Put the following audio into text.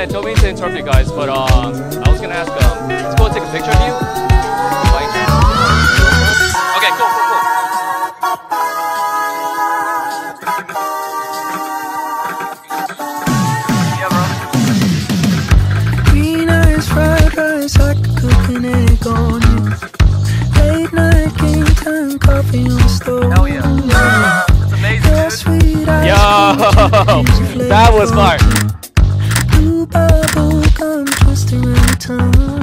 Yeah, don't mean to interrupt you guys, but uh, I was gonna ask, um, let's go take a picture of you. Okay, cool, cool, cool. Yeah, bro. Green eyes, fried rice, hot cooking egg on you. Late night game time, coffee on stove. Hell yeah. It's amazing, dude. Yo, that was smart wasting time.